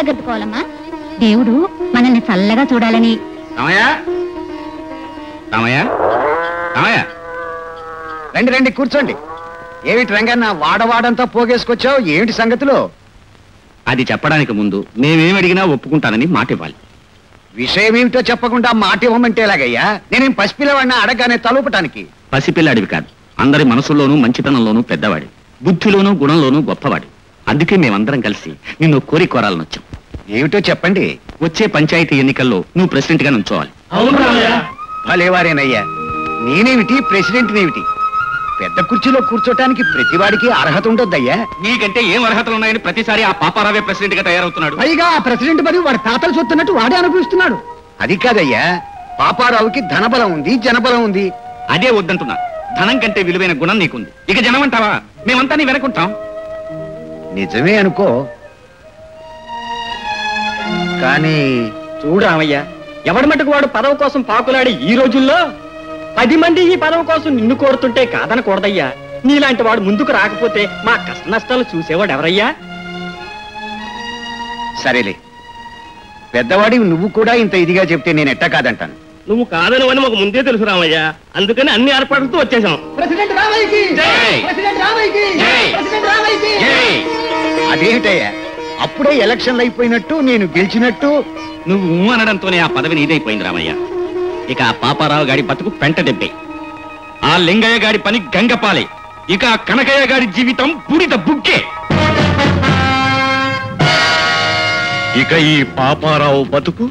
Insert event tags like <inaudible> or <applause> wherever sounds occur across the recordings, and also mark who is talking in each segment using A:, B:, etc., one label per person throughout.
A: కళ్ళగద్దుకోవాలమ్మా దేవుడు మనల్ని చల్లగా చూడాలని.
B: రండి రండి కూర్చోండి. ఏమిటి రంగన్న వాడవాడంతా పోగేసుకొచ్చావు? ఏమిటి సంగతిలో?
C: అది చెప్పడానికి ముందు మేమేం అడిగినా ఒప్పుకుంటానని మాట ఇవ్వాలి
B: విషయం ఏమిటో చెప్పకుండా మాట ఇవ్వమంటే ఎలాగయ్యా? నేనేం పసిపిల్లవాడిని అడగానే తలుపటానికి.
C: పసిపిల్లాడివి కాదు. అందరి మనసుల్లోనూ మంచితనంలోనూ పెద్దవాడి బుద్ధిలోనూ గుణంలోనూ గొప్పవాడి అందుకే మేమందరం కలిసి నిన్ను కోరి కోరాలని వచ్చాం
B: ఏమిటో చెప్పండి.
C: వచ్చే పంచాయతీ ఎన్నికల్లో నువ్వు ప్రెసిడెంట్గా నుంచోవాలి
B: భలేవారేనయ్యా. నేనేమిటి ప్రెసిడెంట్ నేమిటి పెద్ద కుర్చీలో కూర్చోటానికి ప్రతివాడికి అర్హత ఉండొద్దయ్యా?
C: నీకంటే ఏం అర్హతలు ఉన్నాయని ప్రతిసారి ఆ పాపారావే ప్రెసిడెంట్గా తయారవుతున్నాడు?
B: పైగా ఆ ప్రెసిడెంట్ మరి వాడి తాతలు సొత్తున్నట్టు వాడే అనుభవిస్తున్నాడు. అది కాదయ్యా. పాపారావుకి ధనబలం ఉంది జనబలం ఉంది.
C: అదే వద్దంటున్నా. ధనం కంటే విలువైన గుణం నీకుంది. ఇక జనం అంటావా మేమంతా నీ వెనకుంటాం.
B: నిజమే అనుకో. కానీ
D: చూడరామయ్య ఎవడి మటుకు వాడు పదవి కోసం పాకులాడి ఈ రోజుల్లో? పది మంది ఈ పదవి కోసం నిన్ను కోరుతుంటే కాదనకూడదయ్యా. నీలాంటి వాడు ముందుకు రాకపోతే మా కష్ట నష్టాలు చూసేవాడు ఎవరయ్యా?
B: సరేలే. పెద్దవాడి నువ్వు కూడా ఇంత ఇదిగా చెప్తే నేను ఎట్టా కాదంటాను.
D: నువ్వు కాదని అని మాకు ముందే తెలుసు రామయ్య. అందుకని అన్ని ఏర్పాట్లతో వచ్చేసాం
B: అదేమిటయ్యా? అప్పుడే ఎలక్షన్లు అయిపోయినట్టు నేను గెలిచినట్టు.
C: నువ్వు ఊ అనడంతోనే ఆ పదవి నీదైపోయింది రామయ్య. ఇక ఆ పాపారావు గాడి బతుకు పెంట దెబ్బే. ఆ లింగయ్య గాడి పని గంగపాలే. ఇక ఆ కనకయ్య గాడి జీవితం బూడిద బుక్కే
E: ఇక ఈ పాపారావు బతుకు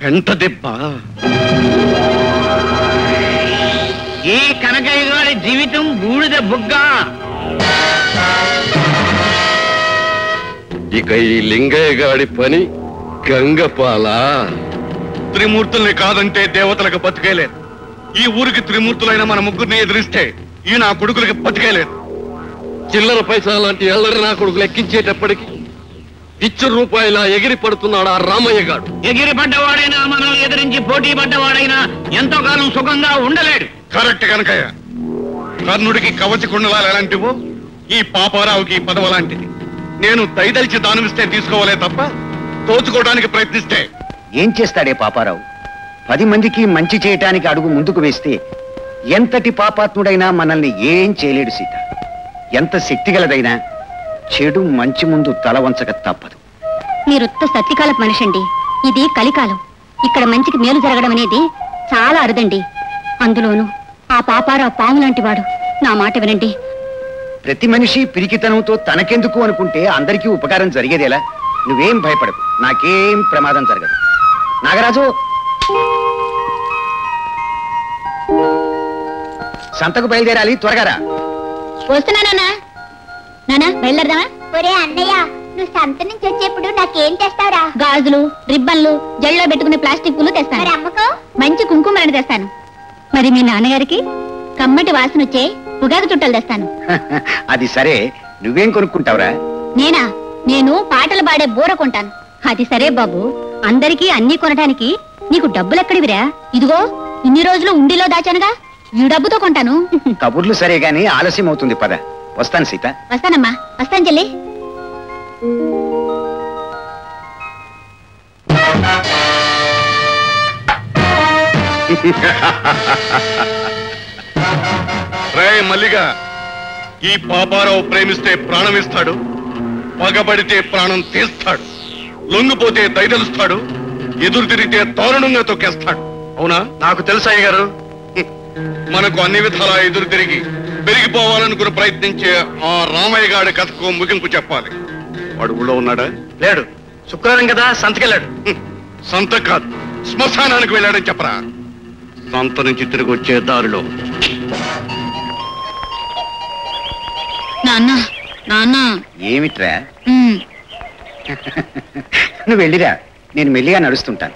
E: పెంట దెబ్బ.
C: ఈ కనకయ్య గాడి జీవితం బూడిద బుగ్గ.
E: ఇక ఈ లింగయ్య గాడి పని గంగపాల? త్రిమూర్తుల్ని కాదంటే దేవతలకు బతికేలేదు ఈ ఊరికి త్రిమూర్తులైన మన ముగ్గురిని ఎదిరిస్తే ఈ నా కొడుకులకి బతికేలేదు చిల్లర పైసా లాంటి ఎల్లరి నా కొడుకులు ఎక్కించేటప్పటికి ఇచ్చు రూపాయల ఎగిరి పడుతున్నాడు ఆ రామయ్య గాడు.
C: ఎగిరి పడ్డవాడైనా మనం ఎదిరించి పోటీ పడ్డవాడైనా ఎంతో కాలం సుఖంగా ఉండలేడు.
E: కరెక్ట్ కనుకయ్య. కర్ణుడికి కవచ కుండలాలు ఎలాంటివో ఈ పాపారావుకి పదవ లాంటిది. నేను దయదలిచి దానమిస్తే తీసుకోవాలే తప్ప దోచుకోవడానికి ప్రయత్నిస్తే.
B: ఏం చేస్తాడే పాపారావు? పది మందికి మంచి చేయటానికి అడుగు ముందుకు వేస్తే ఎంతటి పాపాత్ముడైనా మనల్ని ఏం చేయలేడు సీత. ఎంత శక్తిగలదైనా చెడు మంచి ముందు తల వంచక తప్పదు.
A: మీరుత్త సత్యకాలపు మనిషి అండి ఇది కలికాలం. ఇక్కడ మంచికి మేలు జరగడం అనేది చాలా అరుదండి. అందులోను ఆ పాపారావు పాము లాంటి వాడు. నా మాట వినండి.
B: ప్రతి మనిషి పిరికితనంతో తనకెందుకు అనుకుంటే అందరికీ ఉపకారం జరిగేదేలా? నువ్వేం భయపడకు. నాకేం ప్రమాదం జరగదు. నాగరాజు! సంతకు బయలుదేరాలి త్వరగా రా.
A: వస్తున్నా నాన్న. నాన్న బయలుదేరదామా?
F: ఒరే అన్నయ్య నువ్వు సంత నుంచి వచ్చేప్పుడు నాకేం తెస్తావురా?
A: గాజులు రిబ్బన్లు జల్లో పెట్టుకునే ప్లాస్టిక్ పూలు
F: మరి
A: తెస్తాను
F: అమ్మకో?
A: మంచి కుంకుమరని తెస్తాను. మరి మీ నాన్నగారికి కమ్మటి వాసన వచ్చే ఉగాది చుట్టలు తెస్తాను. <laughs>
B: అది సరే. నువ్వేం కొనుక్కుంటావురా?
A: నేనా? నేను పాటలు పాడే బూర కొంటాను. అది సరే బాబు. అందరికీ అన్ని కొనటానికి నీకు డబ్బులు ఎక్కడివిరా ఇదిగో ఇన్ని రోజులు ఉండిలో దాచానుగా. ఈ డబ్బుతో కొంటాను. <laughs>
B: కబుర్లు సరే గాని ఆలస్యం అవుతుంది పద. వస్తాను సీత.
A: వస్తానమ్మా. వస్తాను చెల్లి.
E: రే <laughs> మల్లిగా ఈ పాపారావు ప్రేమిస్తే ప్రాణం ఇస్తాడు పగబడితే ప్రాణం తీస్తాడు లొంగిపోతే దయదలుస్తాడు ఎదురు తిరిగితే దారుణంగా తొక్కేస్తాడు. అవునా? నాకు తెలుసు గారు మనకు అన్ని విధాలా ఎదురు తిరిగి పెరిగిపోవాలనుకుని ప్రయత్నించే ఆ రామయ్య గారి కథకు ముగింపు చెప్పాలి. వాడు ఊళ్ళో ఉన్నాడా? లేడు. శుక్రవారం కదా సంతకెళ్ళాడు. సంత కాదు. శ్మశానానికి వెళ్ళాడని చెప్పరా? సంత నుంచి తిరిగి వచ్చే దారిలో
A: నాన్న నాన్న.
B: ఏమిట్రా? <laughs> నువ్వు వెళ్ళిరా. నేను మెల్లిగా నడుస్తుంటాను.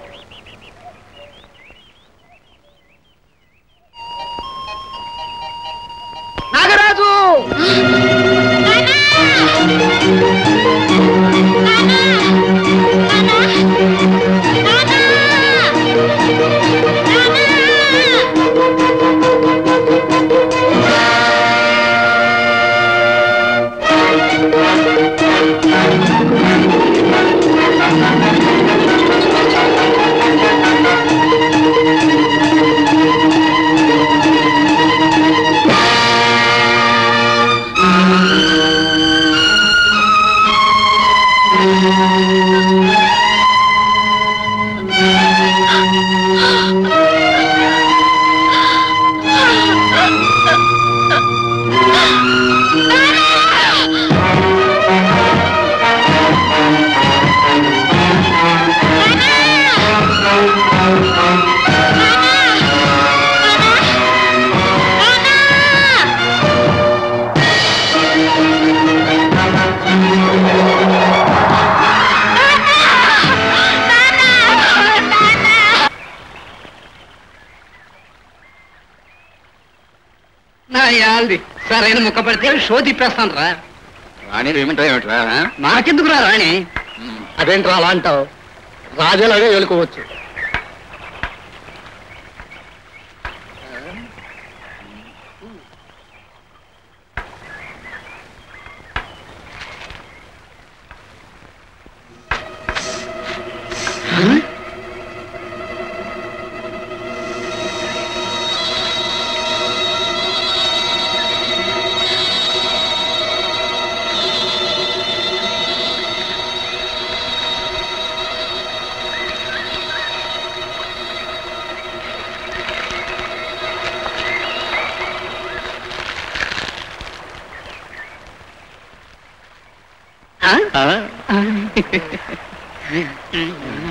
G: ఇన్నాళ్ళది సరైన ముక్క పడితే షో తిప్పేస్తాను రా.
C: రాణి ఏమిటో ఏమిట్రా
G: నాకెందుకు రా రాణి?
D: అదేంట్రా అలా అంటావు? రాజులాగే ఏలుకోవచ్చు.
G: うん。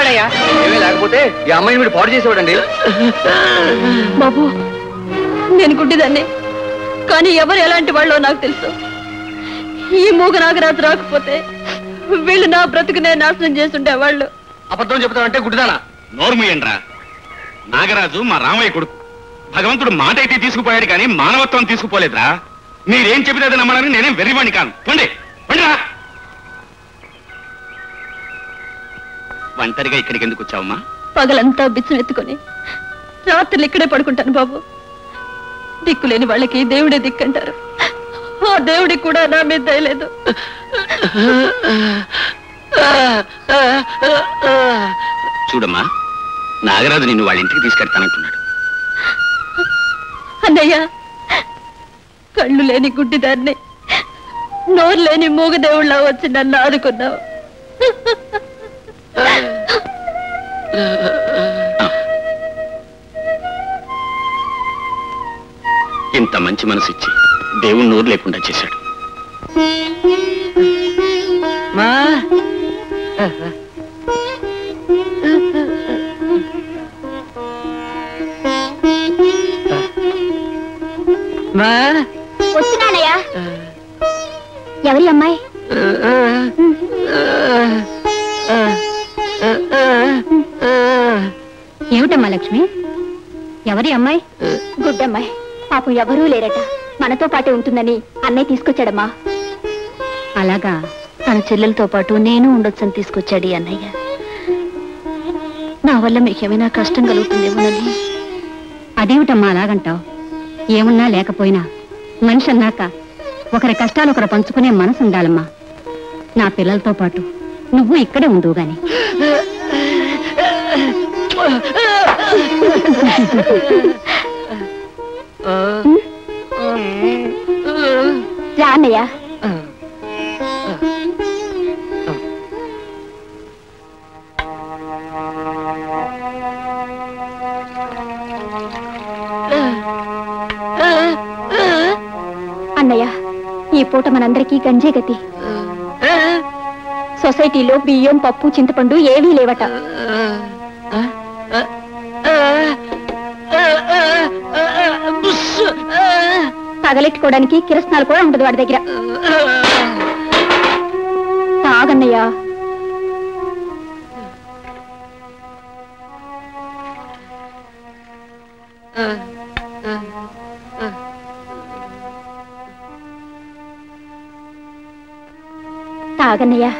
G: చేయబాడయ్యా
D: లేకపోతే ఈ అమ్మాయిని మీరు పాడు చేసేవాడండి?
H: బాబు నేను గుడ్డిదాన్ని. కానీ ఎవరు ఎలాంటి వాళ్ళో నాకు తెలుసు. ఈ మూగ నాగరాజు రాకపోతే వీళ్ళు నా బ్రతుకునే నాశనం చేస్తుండే వాళ్ళు.
D: అబద్ధం చెప్తానంటే గుడ్డిదానా?
C: నోర్ముయండ్రా నాగరాజు మా రామయ్య కొడుకు. భగవంతుడు మాట అయితే తీసుకుపోయాడు కానీ మానవత్వం తీసుకుపోలేదురా. మీరేం చెబితే అది నమ్మడానికి నేనేం వెర్రివాణి కాను. పండి పండిరా ఒంటరిగా ఇక్కడికి ఎందుకు వచ్చావమ్మా?
H: పగలంతా బిచ్చం ఎత్తుకొని రాత్రులు ఇక్కడే పడుకుంటాను బాబు. దిక్కులేని వాళ్ళకి దేవుడే దిక్కంటారు. ఆ దేవుడికి కూడా నా మీద దయలేదు
C: చూడమ్మా నాగరాజు నిన్ను వాళ్ళ ఇంటికి తీసుకెళ్తానంటున్నాడు.
H: అన్నయ్య కళ్ళు లేని గుడ్డిదాన్ని నోరు లేని మూగదేవుళ్ళ వచ్చి నన్ను ఆదుకున్నావు.
C: ఇంత మంచి మనసు ఇచ్చి దేవుడు నోరు లేకుండా చేశాడు.
G: మా. మా.
F: వస్తున్నానయ్యా. ఎవరి అమ్మాయి?
A: ఏమిటమ్మా లక్ష్మి? ఎవరి అమ్మాయి?
F: గుడ్డమ్మాయి. పాపం ఎవరూ లేరట. మనతో పాటే ఉంటుందని అన్నయ్య తీసుకొచ్చాడమ్మా.
A: అలాగా తన చెల్లెలతో పాటు నేను ఉండొచ్చని తీసుకొచ్చాడు ఈ అన్నయ్య. నా వల్ల మీకు ఏమైనా కష్టం కలుగుతుందేమోనని. అదేమిటమ్మా అలాగంటావు? ఏమున్నా లేకపోయినా మనిషి అన్నాక ఒకరి కష్టాలు ఒకరు పంచుకునే మనసు ఉండాలమ్మా. నా పిల్లలతో పాటు నువ్వు ఇక్కడే ఉండువు గాని
F: రా అన్నయ్య అన్నయ్య ఈ పూట మనందరికీ గంజే గతి. సొసైటీలో బియ్యం పప్పు చింతపండు ఏవీ లేవట. తగలెట్టుకోవడానికి కిరసనాలు కూడా ఉండదు వాడి దగ్గర. తాగన్నయ్యా. తాగన్నయ్యా.